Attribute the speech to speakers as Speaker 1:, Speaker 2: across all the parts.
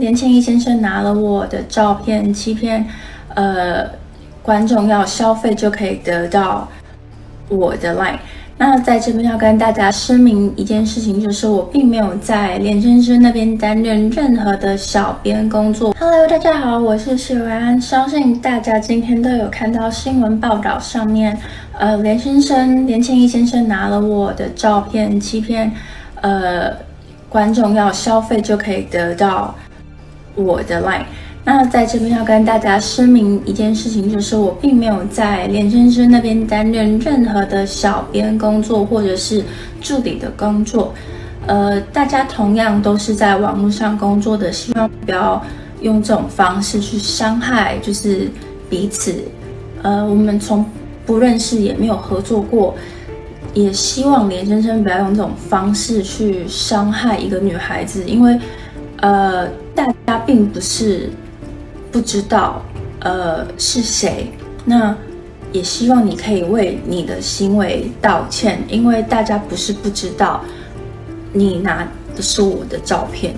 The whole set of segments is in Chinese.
Speaker 1: 连千一先生拿了我的照片欺骗，呃，观众要消费就可以得到我的 line。那在这边要跟大家声明一件事情，就是我并没有在连先生那边担任任何的小编工作。Hello，大家好，我是许维安。相信大家今天都有看到新闻报道上面，呃，连先生连千一先生拿了我的照片欺骗，呃，观众要消费就可以得到。我的 line，那在这边要跟大家声明一件事情，就是我并没有在连先生那边担任任何的小编工作或者是助理的工作，呃，大家同样都是在网络上工作的，希望不要用这种方式去伤害，就是彼此，呃，我们从不认识也没有合作过，也希望连先生不要用这种方式去伤害一个女孩子，因为。呃，大家并不是不知道，呃，是谁。那也希望你可以为你的行为道歉，因为大家不是不知道，你拿的是我的照片。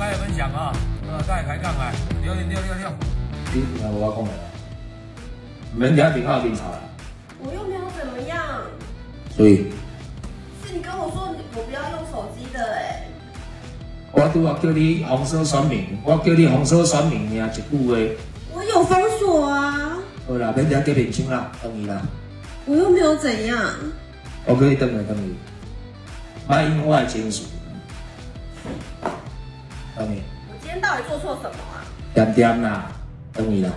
Speaker 2: 哎，先开始分享啊！呃，再开杠来，六六六六六。
Speaker 3: 你听我讲的，免听电话跟吵啦。
Speaker 4: 我又没有怎么样。
Speaker 3: 所以。
Speaker 4: 是你跟我说我不要用手机的哎。
Speaker 3: 我拄啊叫你封锁选民，我叫你封锁选民尔一句话。
Speaker 4: 我有封锁啊。
Speaker 3: 好啦，免听叫认真啦，等伊啦。
Speaker 4: 我又没有怎样。
Speaker 3: 我可以等来等伊，卖因我的情绪。
Speaker 4: 我今天到底做错什么啊？
Speaker 3: 点点啦，等你啦。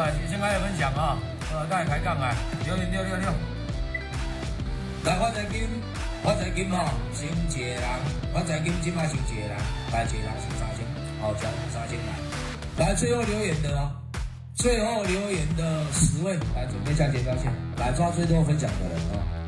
Speaker 2: 来先开始分享啊！呃，再开杠来，六六六六六。来发财金，发财金吼，先一个人，发财金今麦先一个人，来一个人先三千，好，交三千来。来最后留言的哦，最后留言的十位，来准备下结标线，来抓最多分享的人哦。